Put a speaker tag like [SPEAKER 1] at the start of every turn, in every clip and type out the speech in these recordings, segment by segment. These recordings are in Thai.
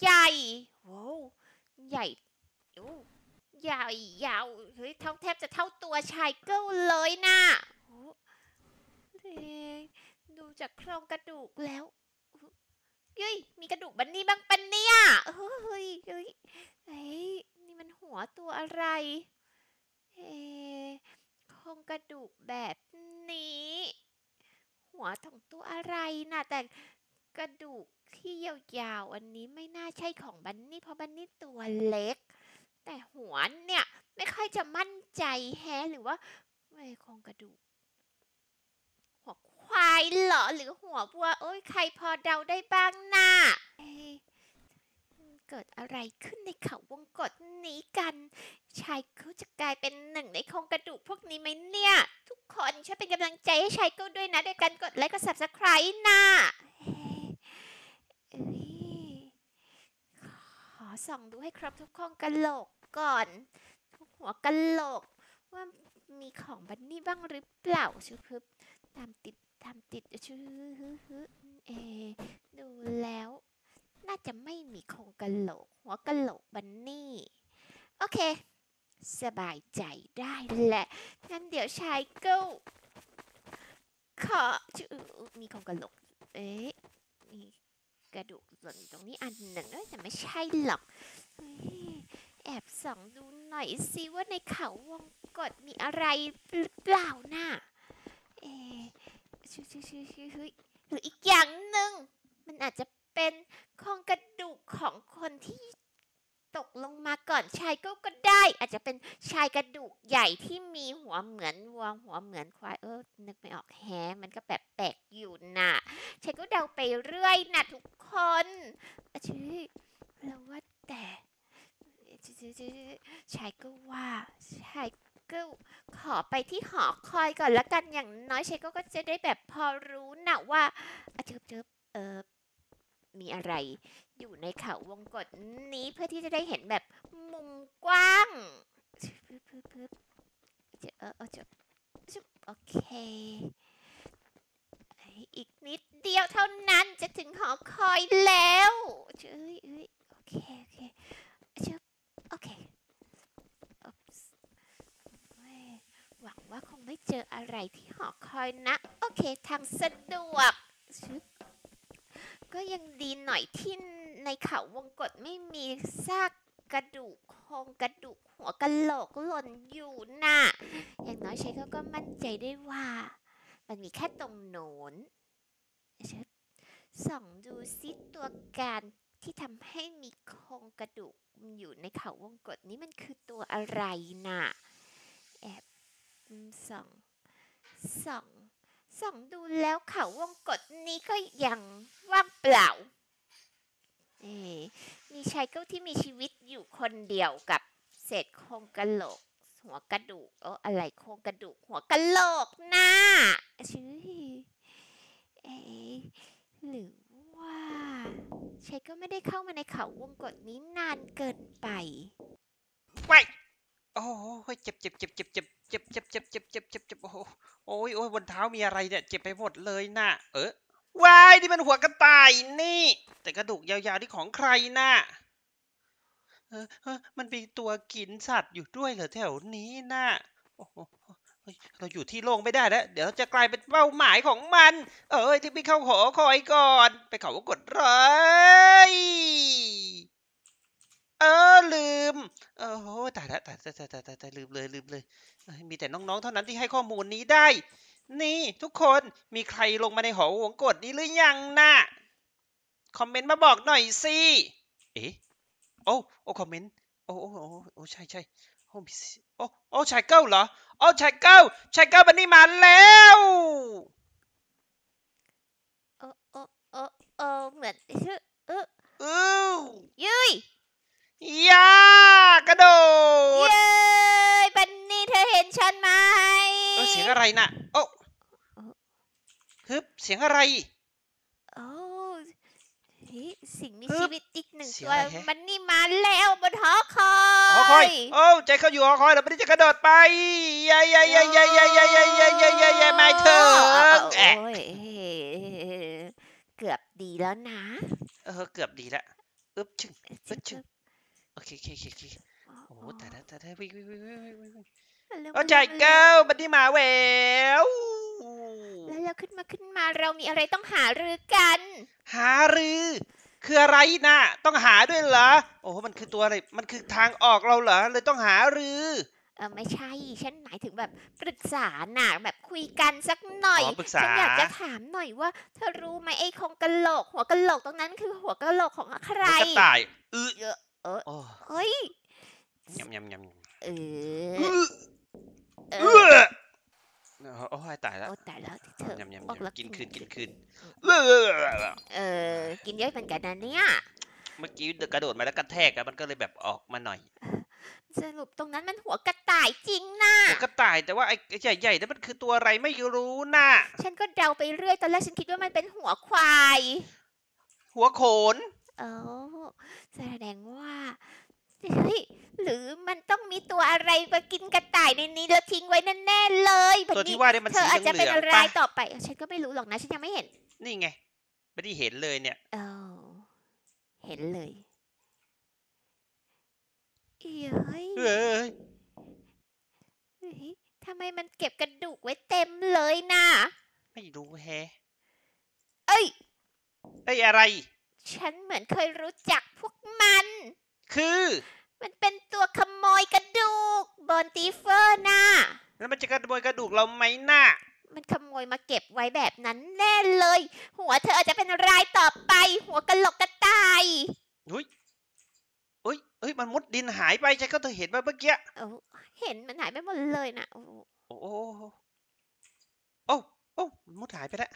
[SPEAKER 1] ใหญ่โว้วใหญ่โอ้ใหญ่ยาวเฮ้ยเท่าแทบจะเท่าตัวชายเกิลเลยน่ะโอ้เฮ้ยดูจากโครงกระดูกแล้วเฮ้ยมีกระดูกบันนี่บ้างปะเนี่ยเฮ้ยเฮ้ยเฮ้ยนี่มันหัวตัวอะไรเอะโครงกระดูกแบบนี้ หัวของตัวอะไรนะแต่ กระดูกที่ยาวๆ อันนี้ไม่น่าใช่ของบันนี่เพราะบันนี่ตัวเล็ก แต่หัวเนี่ยไม่ค่อยจะมั่นใจแฮหรือว่าไม่โครงกระดูก หัวควายเหรอหรือหัววัว โอ้ยใครพอเดาได้บ้างน่ะเอ๊ะเกิดอะไรขึ้นในเขาวงกตนี้กัน ชายเขาจะกลายเป็นหนึ่งในโครงกระดูกพวกนี้ไหมเนี่ย ทุกคนช่วยเป็นกำลังใจให้ชายเก็ด้วยนะ ด้วยการกดไลค์กด subscribe นะเอ้ยเอ้ยขอ ส่องดูให้ครบทุกโครงกะโหลกก่อน ทุกหัวกะโหลก ว่ามีของบันนี่บ้างหรือเปล่าชื่อพึบตามติดตามติดชื่อฮึฮึเอ ดูแล้ว น่าจะไม่มีโครงกะโหลก หัวกะโหลกบันนี่ โอเค สบายใจได้แหละ งั้นเดี๋ยวชายก้ขอชื่อมีโครงกระโหลก เอ๊ะมี กระดูกส่วนอยู่ตรงนี้อันหนึ่งเอ้ยแต่ไม่ใช่หรอกแอบส่องดูหน่อยสิว่าในเขาวงกฏมีอะไรหรือเปล่าน่ะเอชื่อชื่อชื่อชื่อหรืออีกอย่างหนึ่งมันอาจจะเป็นโครงกระดูกของคนที่ ตกลงมาก่อนชายก็ก็ได้ อาจจะเป็นชายกระดูกใหญ่ที่มีหัวเหมือนวัวหัวเหมือนควายเออนึกไม่ออกแฮมันก็แบบแปลกอยู่น่ะชายก็เดาไปเรื่อยนะทุกคนอะชื่อแล้วว่าแต่ชายก็ว่าชายก็ขอไปที่หอคอยก่อนละกันอย่างน้อยชายก็ก็จะได้แบบพอรู้นะว่าอะเจิบเจิบเออ มีอะไร อยู่ในเขาวงกฏนี้เพื่อที่จะได้เห็นแบบมุมกว้างปึ๊บปึ๊บปึ๊บจะเออเออจะจุ๊บโอเค อีกนิดเดียวเท่านั้นจะถึงหอคอยแล้วเอ้ยเอ้ยโอเค โอเคจบโอเคหวังว่าคงไม่เจออะไรที่หอคอยนะ โอเค ทางสะดวกชึบ ก็ยังดีหน่อยที่ในเขาวงกฏไม่มีซากกระดูกโครงกระดูกหัวกะโหลกหล่นอยู่น่ะ อย่างน้อยใช้เขาก็มั่นใจได้ว่า มันมีแค่ตรงโนนเชิบส่องดูซิตัวการที่ทำให้มีโครงกระดูกอยู่ในเขาวงกฏนี้มันคือตัวอะไรน่ะ แอบส่องส่อง ส่องดูแล้วเขาวงกฏนี้ก็ยังว่างเปล่าเอ๊ะมีชายเก้าที่มีชีวิตอยู่คนเดียวกับเศษโครงกระโหลก หัวกระดูกเอออะไรโครงกระดูก หัวกระโหลกนะชื่อเอหรือว่าชายก็ไม่ได้เข้ามาในเขาวงกฏนี้นานเกินไป
[SPEAKER 2] อ้โหเจ็บเจ็บเจ็บเจ็บเจ็บเจ็บเจ็บเจ็บเจ็บเจ็บเจ็บเจ็บโอ้โหโอ้ยโอ้ยบนเท้ามีอะไรเนี่ยเจ็บไปหมดเลยน่ะ เออวายนี่มันหัวกระต่ายนี่ แต่กระดูกยาวๆที่ของใครน่ะเออเออมันมีตัวกินสัตว์อยู่ด้วยเหรอแถวนี้น่ะโอ้โหเราอยู่ที่โล่งไม่ได้แล้ว เดี๋ยวจะกลายเป็นเป้าหมายของมัน เอ้ยที่ไปเข้าหอคอยก่อน ไปเขาว่ากดเลย เออลืมเออโหตายละตายตายตายตายตายตายลืมเลยลืมเลยเอ้ยมีแต่น้องๆ เท่านั้นที่ให้ข้อมูลนี้ได้ นี่ทุกคนมีใครลงมาในหอวงกดนี้หรือยังนะคอมเมนต์มาบอกหน่อยสิ เอ๊ะ โอ้ โอ้ คอมเมนต์ โอ้โอ้โอ้โอ้ใช่ใช่โอ้มีสิโอ้ โอ้ชายเก้าเหรอ โอ้ชายเก้าชายเก้าบันนี่มาแล้ว
[SPEAKER 1] เออเออเออเออเหมือนชื่อเออ
[SPEAKER 2] อู้
[SPEAKER 1] ยุย
[SPEAKER 2] ยากระโดด
[SPEAKER 1] เย้ยบันนี่เธอเห็นฉันไหม
[SPEAKER 2] เออเสียงอะไรน่ะ โอ้
[SPEAKER 1] เออ
[SPEAKER 2] ฮึบเสียงอะไร
[SPEAKER 1] โอ้เฮ้ฮ้ยสิ่งมี
[SPEAKER 2] ฮึบ
[SPEAKER 1] ชีวิตอีกหนึ่ง
[SPEAKER 2] เสีย
[SPEAKER 1] ตัว
[SPEAKER 2] อะไรแฮะ
[SPEAKER 1] มันนี่มาแล้วบนหอคอ
[SPEAKER 2] หอคอย
[SPEAKER 1] ย
[SPEAKER 2] โอ้ใจเขาอยู่หอคอยเราไม่ได้จะกระโดดไปยายยายยายยายยายยายยายยายยายยายยายไม่เถิงแอะ
[SPEAKER 1] โอ้ยเกือบดีแล้วนะ
[SPEAKER 2] เออเกือบดีละอึ๊บชึงเอ้ยชึ โอเคโอเคโอเคโอเคโอ้โหแต่ละแต่ละวิ่งวิ่งวิ่งวิ่งวิ่งวิ่งวิ่ง
[SPEAKER 1] เร็ว
[SPEAKER 2] เอา
[SPEAKER 1] ๆ
[SPEAKER 2] ใจ
[SPEAKER 1] ๆ
[SPEAKER 2] เก้าบันดี้มาแหวว
[SPEAKER 1] แล้วเราขึ้นมาขึ้นมาเรามีอะไรต้องหารือกัน
[SPEAKER 2] หารือคืออะไรนะต้องหาด้วยเหรอ โอ้โหมันคือตัวอะไร มันคือทางออกเราเหรอเลยต้องหารือ
[SPEAKER 1] เออไม่ใช่ ฉันหมายถึงแบบปรึกษาน่ะแบบคุยกันสักหน่อย
[SPEAKER 2] อ๋อปรึกษา
[SPEAKER 1] ฉันอยากจะถามหน่อยว่า เธอรู้ไหมไอ้โครงกะโหลก หัวกะโหลกตรงนั้นคือหัวกะโหลกของใคร
[SPEAKER 2] มันกระต่าย อือ
[SPEAKER 1] เยอะเออ
[SPEAKER 2] โอ้
[SPEAKER 1] เฮ้ย
[SPEAKER 2] ยำยำยำ
[SPEAKER 1] เอ
[SPEAKER 2] อื
[SPEAKER 1] อ
[SPEAKER 2] อ
[SPEAKER 1] เอ
[SPEAKER 2] เอ
[SPEAKER 1] อ
[SPEAKER 2] อโอ้ยตายแล้ว
[SPEAKER 1] โอ้ตายแล้วเธอยำ
[SPEAKER 2] ยำ
[SPEAKER 1] ออกแล้ว
[SPEAKER 2] ยำกินคืนกินคืน
[SPEAKER 1] เออ กินเยอะเหมือนกันนะเนี่ย
[SPEAKER 2] เมื่อกี้กระโดดมาแล้วกระแทกอะมันก็เลยแบบออกมาหน่อย
[SPEAKER 1] สรุปตรงนั้นมันหัวกระต่ายจริงนะ
[SPEAKER 2] กระต่ายแต่ว่าไอ้ใหญ่ๆนั่นมันคือตัวอะไรไม่รู้น่ะ
[SPEAKER 1] ฉันก็เดาไปเรื่อยตอนแรกฉันคิดว่ามันเป็นหัวควาย
[SPEAKER 2] หัวโขน
[SPEAKER 1] เออแสดงว่าเฮ้ยหรือมันต้องมีตัวอะไรมากินกระต่ายในนี้แล้วทิ้งไว้แน่ๆเลย
[SPEAKER 2] ตัว
[SPEAKER 1] แบบ
[SPEAKER 2] ที่
[SPEAKER 1] นี้
[SPEAKER 2] ว่าเนี่ยมัน
[SPEAKER 1] เธ
[SPEAKER 2] สี
[SPEAKER 1] ออาจจะ
[SPEAKER 2] เห
[SPEAKER 1] เป็น
[SPEAKER 2] ลืองๆ
[SPEAKER 1] ราย
[SPEAKER 2] ปะ
[SPEAKER 1] ต่อไปเออฉันก็ไม่รู้หรอกนะฉันยังไม่เห็น
[SPEAKER 2] นี่ไงไม่ได้เห็นเลยเนี่ย
[SPEAKER 1] เออเห็นเลยเอ้ย
[SPEAKER 2] เอ้ย
[SPEAKER 1] เฮ้ยทำไมมันเก็บกระดูกไว้เต็มเลยนะ
[SPEAKER 2] ไม่รู้แฮะ
[SPEAKER 1] เอ้ย
[SPEAKER 2] ไอ้ยอะไร
[SPEAKER 1] ฉันเหมือนเคยรู้จักพวกมัน
[SPEAKER 2] คือ
[SPEAKER 1] มันเป็นตัวขโมยกระดูกบอนตีเฟอร์น่ะ
[SPEAKER 2] แล้วมันจะกระโมยกระดูกเราไหมน่ะ
[SPEAKER 1] มันขโมยมาเก็บไว้แบบนั้นแน่เลย หัวเธออาจจะเป็นรายต่อไป หัวกะโหลกกระต่าย
[SPEAKER 2] อุ้ยอุ้ยเอ้ย มันมุดดินหายไปใช่ก็เธอเห็นมาเมื่อกี้
[SPEAKER 1] เอ้าเห็นมันหายไปหมดเลยนะโอ้โห
[SPEAKER 2] โอ้โหโอ้โอ้มันมุดหายไปแล้ว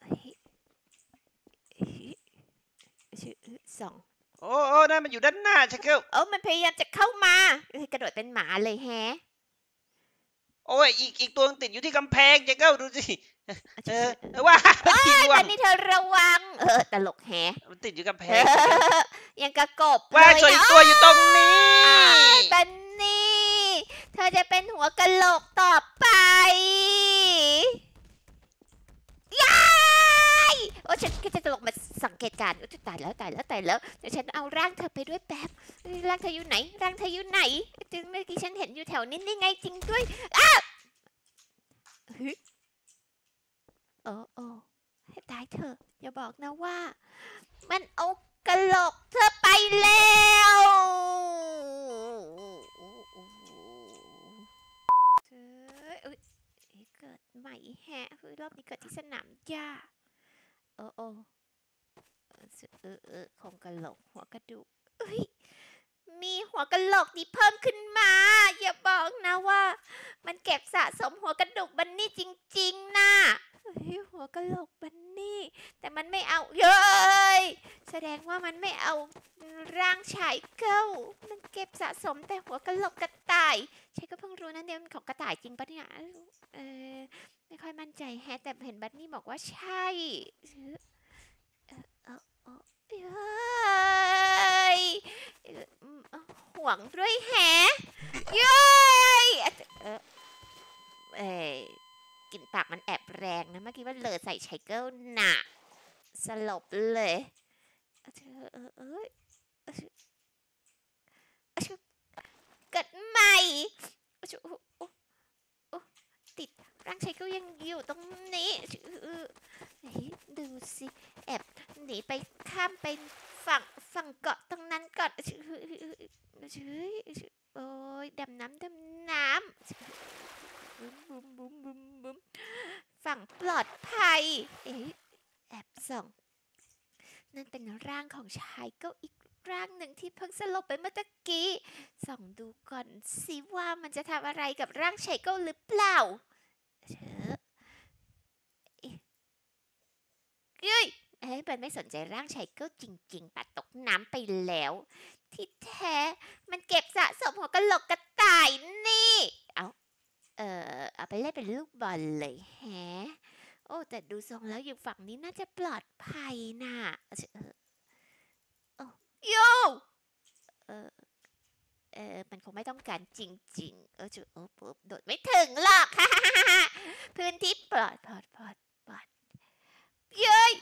[SPEAKER 1] เฮ้ยเฮ้ยชื่อ สอง
[SPEAKER 2] โอ้โอ้นั่นมันอยู่ด้านหน้าชักเกิล
[SPEAKER 1] เอ้ามันพยายามจะเข้ามาเอ้ยกระโดดเป็นหมาเลยแฮะ
[SPEAKER 2] โอ้ยอีกอีกตัวนึงติดอยู่ที่กำแพงชักเกิลดูสิ
[SPEAKER 1] อะ
[SPEAKER 2] เอ
[SPEAKER 1] ชื่
[SPEAKER 2] อ
[SPEAKER 1] อ
[SPEAKER 2] เออว่ามันที
[SPEAKER 1] เอ้ย
[SPEAKER 2] ร่ว
[SPEAKER 1] ตองนนี้เธอระวัง เออตลกแฮะ
[SPEAKER 2] มันติดอยู่กำแพ
[SPEAKER 1] เองอยังกระกบ
[SPEAKER 2] ว่า
[SPEAKER 1] เลย
[SPEAKER 2] สวย
[SPEAKER 1] นะ
[SPEAKER 2] ตัวอยู่ตรงนี้
[SPEAKER 1] บันนี่เธอจะเป็นหัวกะโหลกต่อไปยายโอ้ฉันก็จะตลกมาสังเกตการณ์ตายแล้วตายแล้วตายแล้วเดี๋ยวฉันเอาร่างเธอไปด้วยแป๊บร่างเธออยู่ไหน ร่างเธออยู่ไหนจึงเมื่อกี้ฉันเห็นอยู่แถวนี้นี่ไงจริงด้วยอ้าวเฮ้ยโอ้โอ้ให้ตายเถอะอย่าบอกนะว่า มันเอากะโหลกเธอไปแล้วเฮ้ยเอ้ยเกิดใหม่แฮะเฮ้ยรอบนี้เกิดที่สนามหญ้า อ้โอ้เออเออเออของกะโหลกหัวกระดูกเอ้ยมีหัวกะโหลกนี้เพิ่มขึ้นมา อย่าบอกนะว่า มันเก็บสะสมหัวกระดูกบันนี่จริงๆนะเฮ้ยหัวกะโหลกบันนี่ แต่มันไม่เอาเย้ยแสดงว่ามันไม่เอาร่างชายเก้า มันเก็บสะสมแต่หัวกะโหลกกระต่ายใช่ก็เพิ่งรู้นะเนี่ยมันของกระต่ายจริงปะเนี่ยเออ ไม่ค่อยมั่นใจแฮะ แต่เห็นบัตนี่บอกว่าใช่เย้ห่วงด้วยแฮะเย้ยเออเออเอ้ยกลินปากมันแอบแรงนะ เมื่อกี้มันเลอใส่ไชเกิลหนักสลบเลยเออเออเออเกิดใหม่เออโอ้โอ้โอ้ติด ร่างชายก็ยังอยู่ตรงนี้เฮ้ยดูสิแอบหนีไปข้ามไปฝั่งฝั่งเกาะตรงนั้นก่อนเฮ้ยเฮ้ยโอ้ยดำน้ำดำน้ำบุ้มบุ้มบุ้มบุ้มบุ้มฝั่งปลอดภัยเอ๊แอบส่องนั่นเป็นร่างของชายเก้าอีกร่างหนึ่งที่เพิ่งสลบไปเมื่อตะกี้ ส่องดูก่อนสิว่ามันจะทำอะไรกับร่างชายเก้าหรือเปล่า เชอะเฮ้ยเอ้ยมันไม่สนใจร่างชายเก้าจริง ๆปัดตกน้ำไปแล้ว ที่แท้มันเก็บสะสมหัวกะโหลกกระต่ายนี่ เอาเออเอาไปเล่นเป็นลูกบอลเลยแฮะโอ้แต่ดูทรงแล้วอยู่ฝั่งนี้น่าจะปลอดภัยน่ะโอ้โยเออ เออมันคงไม่ต้องการจริง ๆ เออจะเออปุ๊บโดดไม่ถึงหรอกพื้นที่ปลอดปลอดปลอดปลอดเย้ย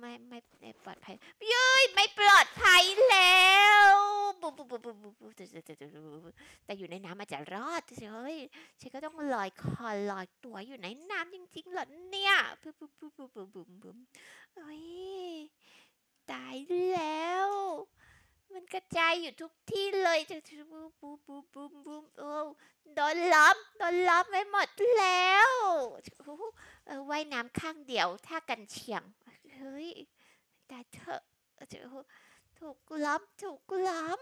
[SPEAKER 1] ไม่ไม่ไม่ปลอดภัยเย้ยไม่ปลอดภัยแล้วปุ๊บปุ๊บปุ๊บปุ๊บปุ๊บปุ๊บแต่อยู่ในน้ำอาจจะรอดเฮ้ยฉันก็ต้องลอยคอลอยตัวอยู่ในน้ำจริงๆเหรอเนี่ยปุ๊บปุ๊บปุ๊บปุ๊บปุ๊บปุ๊บปุ๊บโอ้ย กระจายอยู่ทุกที่เลยจะปุ๊บปุ๊บปุ๊บปุ๊บปุ๊บโอ้โดนล้อมโดนล้อมไว้หมดแล้วเออว่ายน้ำข้างเดียวท่ากันเชียง เฮ้ยแตายเถอถูกล้อมถูกล้อม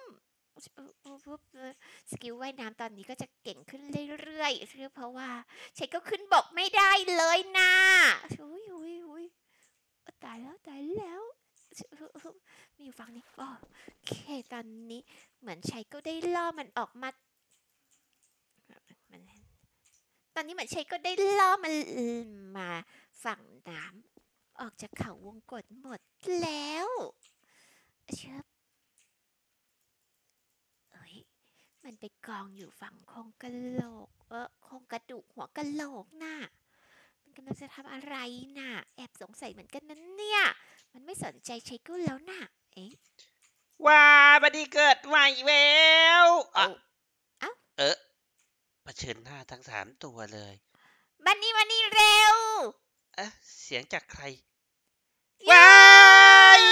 [SPEAKER 1] สกิลว่ายน้ำตอนนี้ก็จะเก่งขึ้นเรื่อยๆเพราะว่าฉันก็ขึ้นบกไม่ได้เลยนะอุ้ยอุ้ยอุ้ยตายแล้วตายแล้ว มีอยู่ฝั่งนี้โอเคตอนนี้เหมือนชัยก็ได้ล่อมันออกมาตอนนี้เหมือนชัยก็ได้ล่อมันมาฝั่งน้ำออกจากเขาวงกฏหมดแล้วเชิบมันไปกองอยู่ฝั่งโครงกระโหลก เออโครงกระดูกหัวกระโหลกน่ะ กำลังจะทำอะไรน่ะ แอบสงสัยเหมือนกันนั้นเนี่ย มันไม่สนใจชัยกุแล้วน่ะ เอ๊ะ
[SPEAKER 2] ว้าบัดดีเกิดใหม่แววอะ
[SPEAKER 1] เอ้า
[SPEAKER 2] เออเผชิญหน้าทั้งสามตัวเลย
[SPEAKER 1] บันนี่วันนี้เร็ว
[SPEAKER 2] เอ๊ะเสียงจากใคร
[SPEAKER 1] เย้
[SPEAKER 2] ว้าย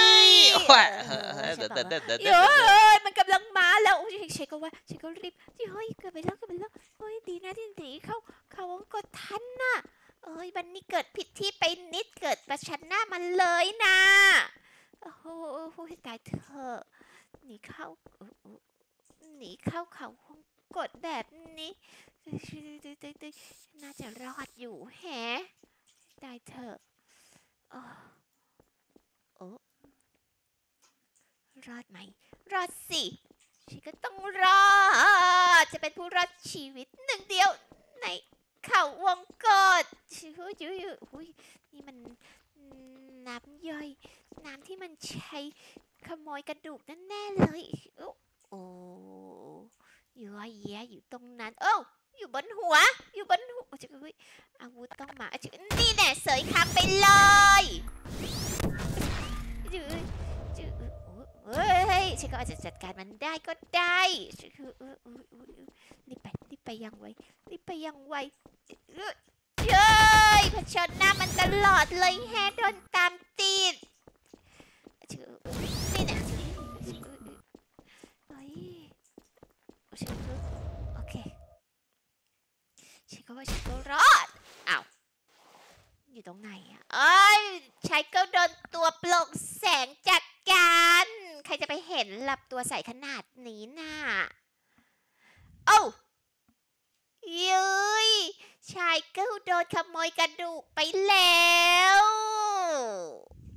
[SPEAKER 2] โอ้ย
[SPEAKER 1] เออ
[SPEAKER 2] เออ
[SPEAKER 1] ฉันบอก
[SPEAKER 2] เดิน
[SPEAKER 1] ว่า
[SPEAKER 2] เดินเดินเดิน
[SPEAKER 1] เฮ้
[SPEAKER 2] เดิน
[SPEAKER 1] ยมันกำลังมาแล้วโอ้ยเชยก็ว่าเชยก็รีบเฮ้ยเกิดไปแล้วเกิดไปแล้วเฮ้ยดีนะที่หนีเข้าเขาวงกดทันน่ะ เอ้ยวันนี้เกิดผิดที่ไปนิดเกิดประชันหน้ามันเลยนะโอ้โหตายเถอหนีเข้าหนีเข้าเขาวงกดแบบนี้น่าจะรอดอยู่แฮะตายเถอโอ้โอ้รอดไหม รอดสิฉันก็ต้องรอด จะเป็นผู้รอดชีวิตหนึ่งเดียวในเขาวงกฏ ชิวยุยอุ้ยนี่มันน้ำย่อย น้ำที่มันใช้ขโมยกระดูกนั่นแน่เลยโอ้โอ้ย้อยแย่อยู่ตรงนั้น โอ้อยู่บนหัว อยู่บนหัวจะอุ้ยอาวุธต้องมาจะนี่แน่เสยคางไปเลยจือจือเฮ้ยฉันก็อาจจะจัดการมันได้ก็ได้รีบไปรีบไปยังไวรีบไปยังไว เอ้ยเผชิญหน้ามันตลอดเลยแฮโดนตามติดนี่นะเฮ้ยโอเคฉันก็ว่าฉันก็รอดอ้าวอยู่ตรงไหนอะเอ้ยชายก็โดนตัวปลกแสงจัดการใครจะไปเห็นหลับตัวใสขนาด